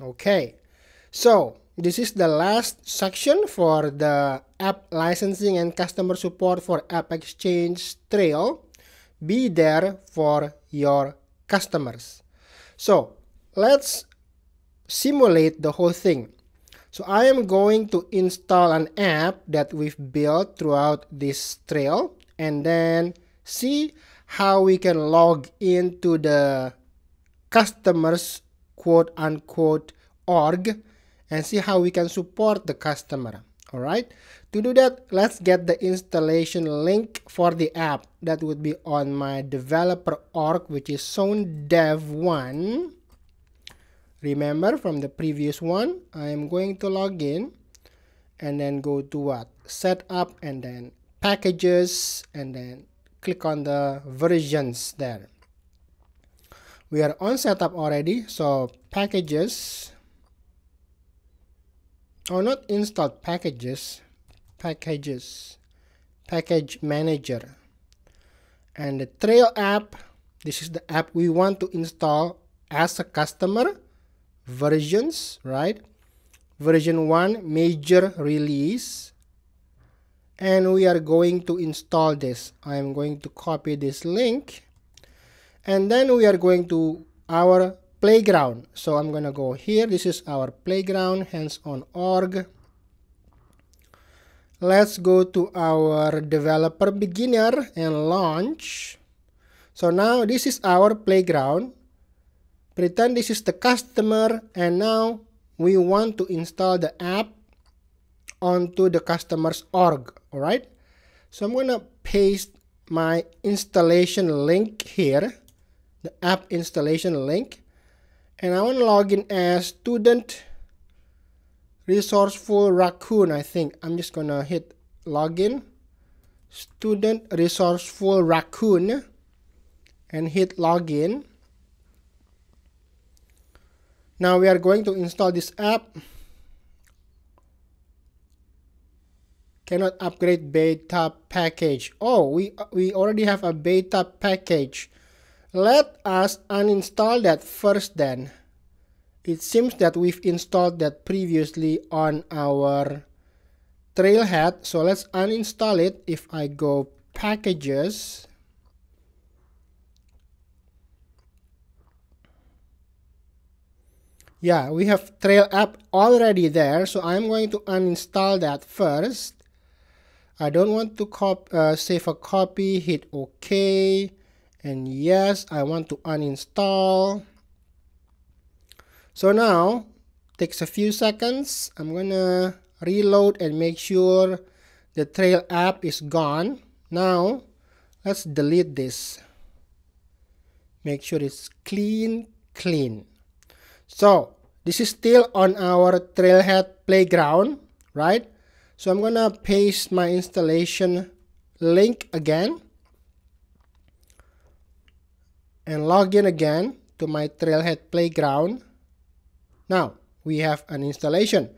Okay, so this is the last section for the app licensing and customer support for App Exchange Trail. Be there for your customers. So let's simulate the whole thing. So I am going to install an app that we've built throughout this trail and then see how we can log into the customers quote unquote org and see how we can support the customer. All right. To do that, let's get the installation link for the app. That would be on my developer org, which is dev1. Remember from the previous one, I am going to log in and then go to what? Setup and then packages and then click on the versions there. We are on setup already, so packages. Or not installed packages. Packages. Package manager. And the trail app this is the app we want to install as a customer. Versions right? Version 1 major release. And we are going to install this. I am going to copy this link and then we are going to our playground. So I'm going to go here. This is our playground, hands-on org. Let's go to our developer beginner and launch. So now this is our playground. Pretend this is the customer and now we want to install the app onto the customer's org. Alright. So I'm going to paste my installation link here. The app installation link and I want to log in as student resourceful raccoon I think. I'm just gonna hit login student resourceful raccoon and hit login. Now we are going to install this app. Cannot upgrade beta package. Oh we we already have a beta package let us uninstall that first then. It seems that we've installed that previously on our Trailhead. So let's uninstall it. If I go packages, yeah, we have Trail app already there. So I'm going to uninstall that first. I don't want to cop uh, save a copy, hit OK and yes I want to uninstall. So now takes a few seconds. I'm gonna reload and make sure the trail app is gone. Now let's delete this. Make sure it's clean clean. So this is still on our trailhead playground right? So I'm gonna paste my installation link again and log in again to my Trailhead Playground. Now, we have an installation.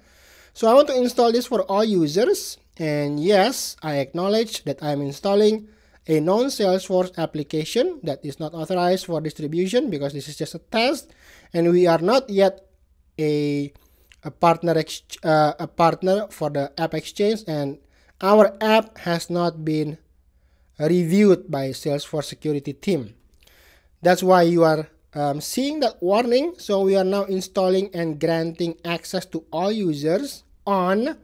So I want to install this for all users. And yes, I acknowledge that I'm installing a non-Salesforce application that is not authorized for distribution because this is just a test. And we are not yet a, a, partner, uh, a partner for the App Exchange. And our app has not been reviewed by Salesforce security team. That's why you are um, seeing that warning. So we are now installing and granting access to all users on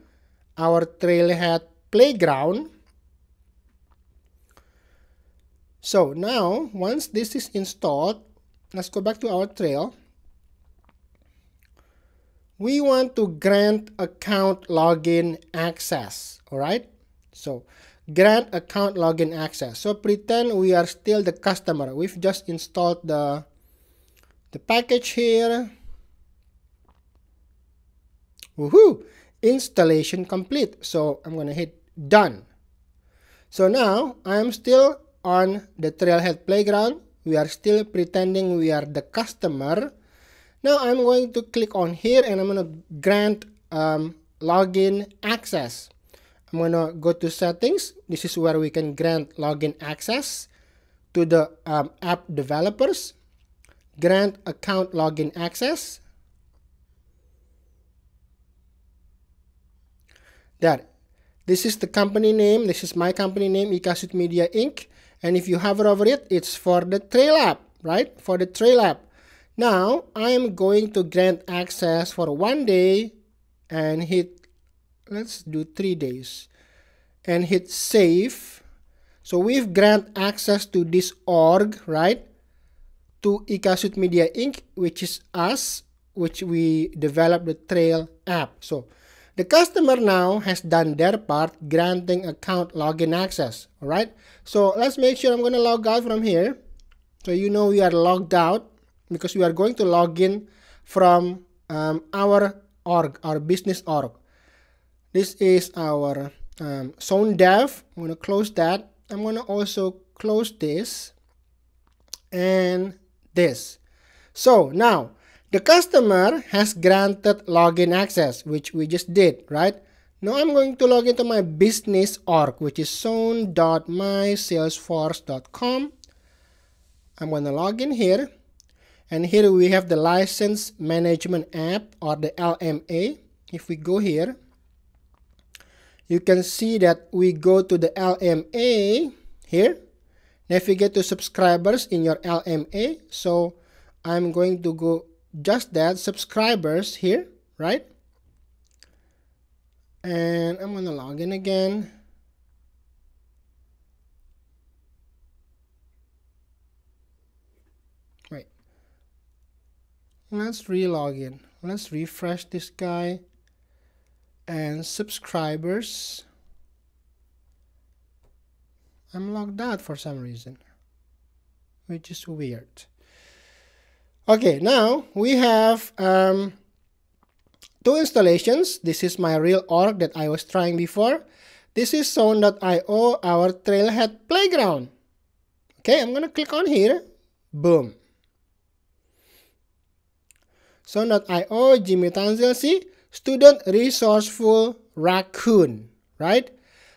our Trailhead playground. So now, once this is installed, let's go back to our trail. We want to grant account login access, all right? So grant account login access. So pretend we are still the customer. We've just installed the, the package here. Woohoo! Installation complete. So I'm going to hit done. So now I'm still on the Trailhead Playground. We are still pretending we are the customer. Now I'm going to click on here and I'm going to grant um, login access. I'm gonna go to settings. This is where we can grant login access to the um, app developers. Grant account login access. There. This is the company name. This is my company name, Ikasut Media Inc. And if you hover over it, it's for the trail app, right? For the trail app. Now, I am going to grant access for one day and hit let's do three days, and hit save. So we've grant access to this org, right? To Ikasut Media Inc., which is us, which we developed the Trail app. So the customer now has done their part granting account login access. All right. So let's make sure I'm going to log out from here. So you know we are logged out because we are going to log in from um, our org, our business org. This is our um, sown dev. I'm going to close that. I'm going to also close this and this. So now the customer has granted login access, which we just did, right? Now I'm going to log into my business org, which is sown.mysalesforce.com. I'm going to log in here. And here we have the license management app or the LMA. If we go here, you can see that we go to the LMA here. Navigate to subscribers in your LMA. So I'm going to go just that subscribers here, right? And I'm gonna log in again. Wait. Let's re-log in. Let's refresh this guy. And subscribers. I'm logged out for some reason. Which is weird. Okay, now we have um, two installations. This is my real org that I was trying before. This is sown.io, our Trailhead Playground. Okay, I'm to click on here. Boom. Sown.io, Jimmy Tanzil, see? Student Resourceful Raccoon, right?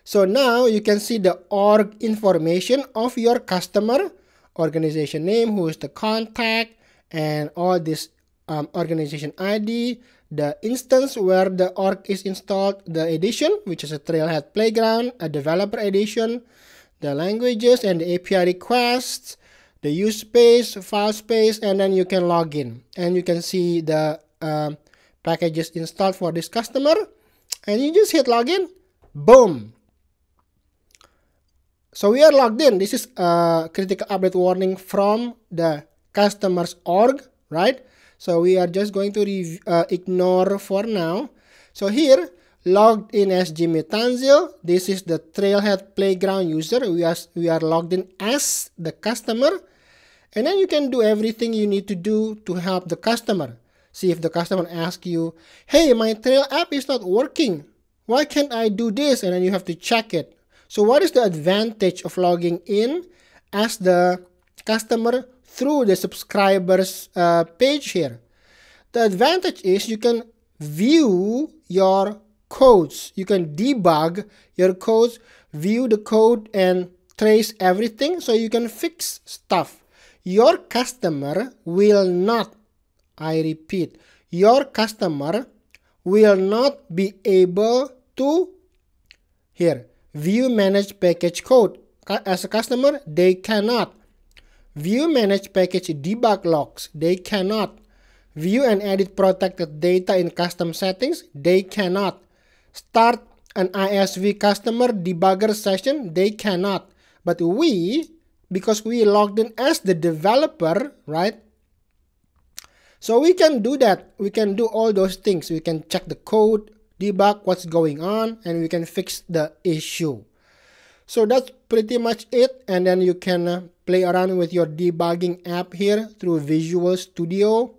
So now you can see the org information of your customer, organization name, who is the contact, and all this um, organization ID, the instance where the org is installed, the edition, which is a Trailhead Playground, a developer edition, the languages and the API requests, the use space, file space, and then you can log in. And you can see the um, packages installed for this customer. And you just hit login, boom. So we are logged in. This is a critical update warning from the customers org, right? So we are just going to uh, ignore for now. So here, logged in as Jimmy Tanzil. This is the Trailhead Playground user. We are, we are logged in as the customer. And then you can do everything you need to do to help the customer. See if the customer asks you, hey, my Trail app is not working. Why can't I do this? And then you have to check it. So what is the advantage of logging in as the customer through the subscribers uh, page here. The advantage is you can view your codes. You can debug your codes, view the code and trace everything so you can fix stuff. Your customer will not, I repeat, your customer will not be able to here view manage package code. As a customer, they cannot View manage package debug logs. They cannot. View and edit protected data in custom settings. They cannot. Start an ISV customer debugger session. They cannot. But we, because we logged in as the developer, right? So we can do that. We can do all those things. We can check the code, debug what's going on, and we can fix the issue. So that's pretty much it. And then you can uh, play around with your debugging app here through Visual Studio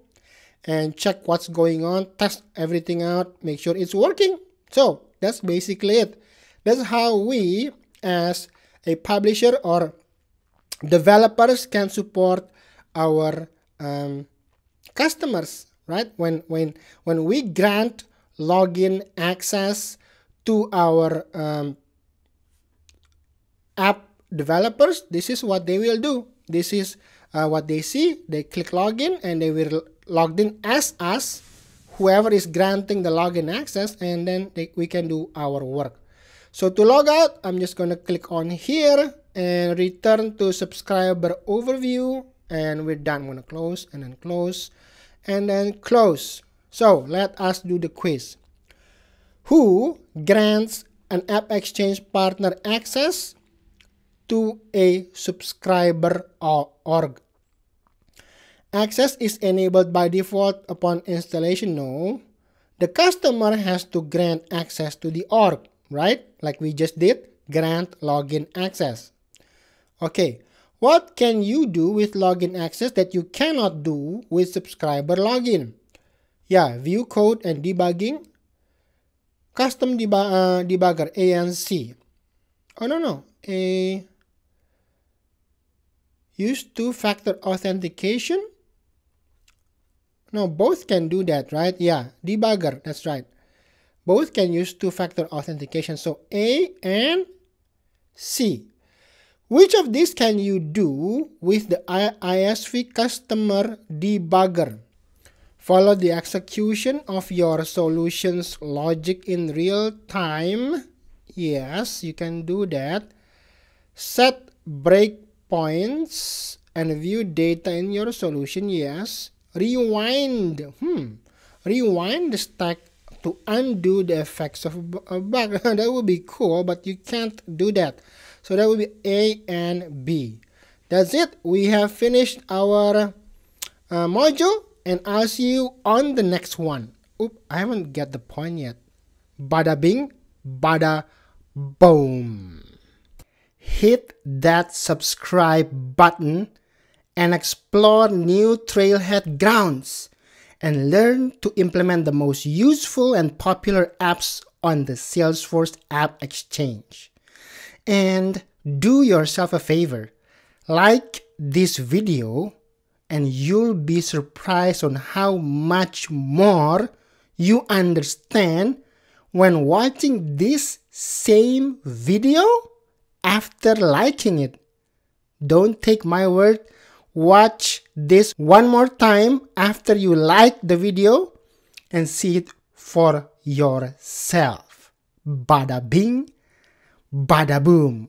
and check what's going on, test everything out, make sure it's working. So that's basically it. That's how we as a publisher or developers can support our um, customers, right? When when when we grant login access to our um, app developers, this is what they will do. This is uh, what they see. They click login and they will logged in as us whoever is granting the login access and then they, we can do our work. So to log out, I'm just going to click on here and return to subscriber overview and we're done. Going to close and then close and then close. So let us do the quiz. Who grants an App Exchange partner access to a subscriber or org? Access is enabled by default upon installation. No. The customer has to grant access to the org, right? Like we just did, grant login access. Okay, what can you do with login access that you cannot do with subscriber login? Yeah, view code and debugging. Custom deb uh, debugger ANC. Oh no no, a use two-factor authentication. No, both can do that, right? Yeah, debugger, that's right. Both can use two-factor authentication. So A and C. Which of these can you do with the ISV customer debugger? Follow the execution of your solution's logic in real time. Yes, you can do that. Set breakpoints and view data in your solution. Yes. Rewind. Hmm. Rewind the stack to undo the effects of a bug. that would be cool, but you can't do that. So that will be A and B. That's it. We have finished our uh, module and I'll see you on the next one. Oop, I haven't get the point yet. Bada bing, bada boom. Hit that subscribe button and explore new trailhead grounds and learn to implement the most useful and popular apps on the Salesforce App Exchange. And do yourself a favor, like this video and you'll be surprised on how much more you understand when watching this same video after liking it. Don't take my word. Watch this one more time after you like the video and see it for yourself. Bada bing, bada boom.